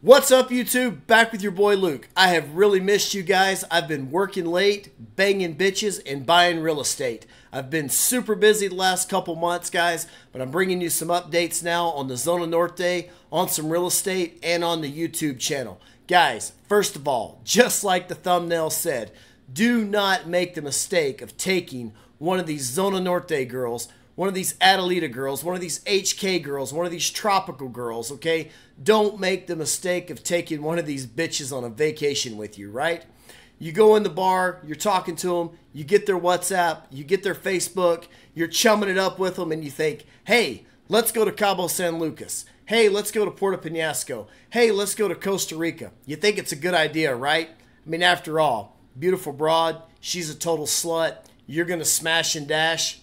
What's up, YouTube? Back with your boy Luke. I have really missed you guys. I've been working late, banging bitches, and buying real estate. I've been super busy the last couple months, guys, but I'm bringing you some updates now on the Zona Norte, on some real estate, and on the YouTube channel. Guys, first of all, just like the thumbnail said, do not make the mistake of taking one of these Zona Norte girls one of these Adelita girls, one of these HK girls, one of these tropical girls, okay? Don't make the mistake of taking one of these bitches on a vacation with you, right? You go in the bar, you're talking to them, you get their WhatsApp, you get their Facebook, you're chumming it up with them, and you think, hey, let's go to Cabo San Lucas. Hey, let's go to Puerto Penasco. Hey, let's go to Costa Rica. You think it's a good idea, right? I mean, after all, beautiful broad, she's a total slut. You're going to smash and dash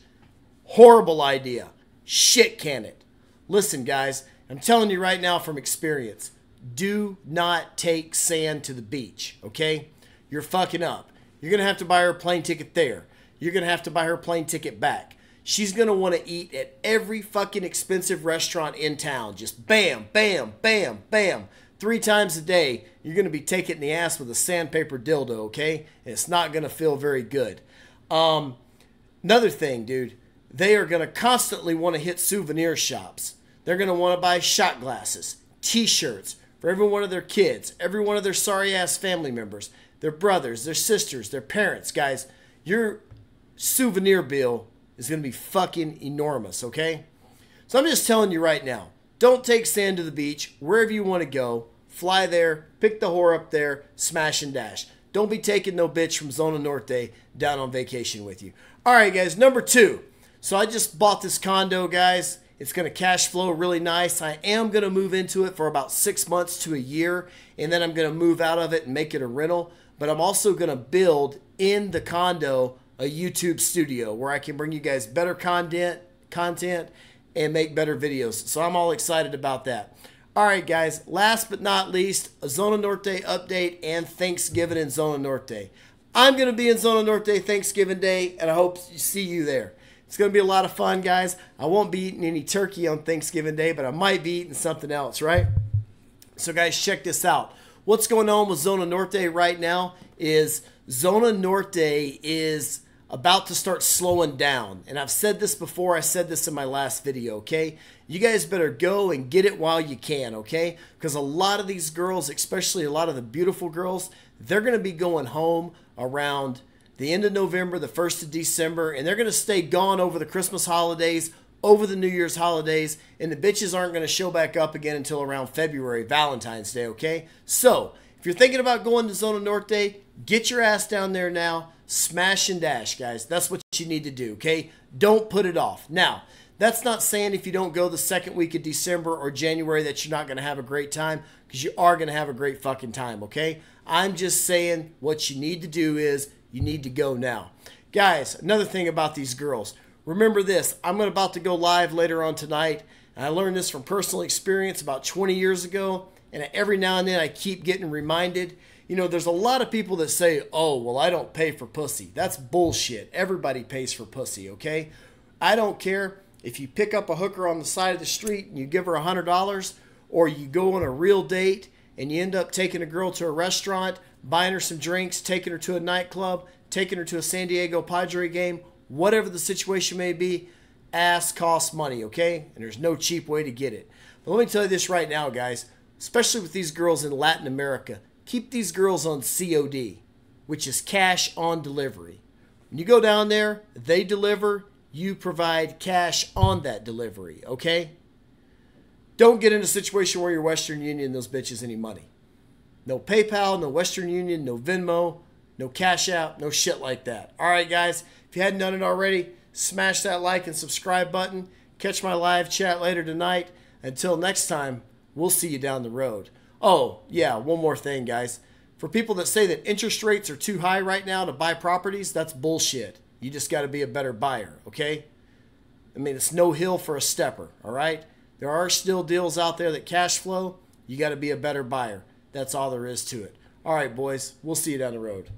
Horrible idea. Shit can it. Listen, guys, I'm telling you right now from experience do not take sand to the beach, okay? You're fucking up. You're going to have to buy her plane ticket there. You're going to have to buy her plane ticket back. She's going to want to eat at every fucking expensive restaurant in town. Just bam, bam, bam, bam. Three times a day, you're going to be taken in the ass with a sandpaper dildo, okay? And it's not going to feel very good. Um, another thing, dude they are going to constantly want to hit souvenir shops. They're going to want to buy shot glasses, t shirts for every one of their kids, every one of their sorry ass family members, their brothers, their sisters, their parents. Guys, your souvenir bill is going to be fucking enormous, okay? So I'm just telling you right now don't take sand to the beach, wherever you want to go. Fly there, pick the whore up there, smash and dash. Don't be taking no bitch from Zona Norte down on vacation with you. All right, guys, number two. So I just bought this condo, guys. It's going to cash flow really nice. I am going to move into it for about six months to a year, and then I'm going to move out of it and make it a rental. But I'm also going to build in the condo a YouTube studio where I can bring you guys better content, content, and make better videos. So I'm all excited about that. All right, guys. Last but not least, a Zona Norte update and Thanksgiving in Zona Norte. I'm going to be in Zona Norte Thanksgiving Day, and I hope to see you there. It's going to be a lot of fun, guys. I won't be eating any turkey on Thanksgiving Day, but I might be eating something else, right? So, guys, check this out. What's going on with Zona Norte right now is Zona Norte is about to start slowing down. And I've said this before, I said this in my last video, okay? You guys better go and get it while you can, okay? Because a lot of these girls, especially a lot of the beautiful girls, they're going to be going home around – the end of November, the 1st of December, and they're going to stay gone over the Christmas holidays, over the New Year's holidays, and the bitches aren't going to show back up again until around February, Valentine's Day, okay? So, if you're thinking about going to Zona Norte, get your ass down there now. Smash and dash, guys. That's what you need to do, okay? Don't put it off. Now, that's not saying if you don't go the second week of December or January that you're not going to have a great time because you are going to have a great fucking time, okay? I'm just saying what you need to do is you need to go now. Guys, another thing about these girls. Remember this, I'm about to go live later on tonight. And I learned this from personal experience about 20 years ago. And every now and then I keep getting reminded. You know, there's a lot of people that say, oh, well, I don't pay for pussy. That's bullshit. Everybody pays for pussy, okay? I don't care if you pick up a hooker on the side of the street and you give her $100 or you go on a real date and you end up taking a girl to a restaurant buying her some drinks, taking her to a nightclub, taking her to a San Diego Padre game, whatever the situation may be, ass costs money, okay? And there's no cheap way to get it. But let me tell you this right now, guys, especially with these girls in Latin America, keep these girls on COD, which is cash on delivery. When you go down there, they deliver, you provide cash on that delivery, okay? Don't get in a situation where you're Western Union those bitches any money. No PayPal, no Western Union, no Venmo, no Cash App, no shit like that. All right, guys, if you hadn't done it already, smash that like and subscribe button. Catch my live chat later tonight. Until next time, we'll see you down the road. Oh, yeah, one more thing, guys. For people that say that interest rates are too high right now to buy properties, that's bullshit. You just got to be a better buyer, okay? I mean, it's no hill for a stepper, all right? There are still deals out there that cash flow. You got to be a better buyer. That's all there is to it. All right, boys. We'll see you down the road.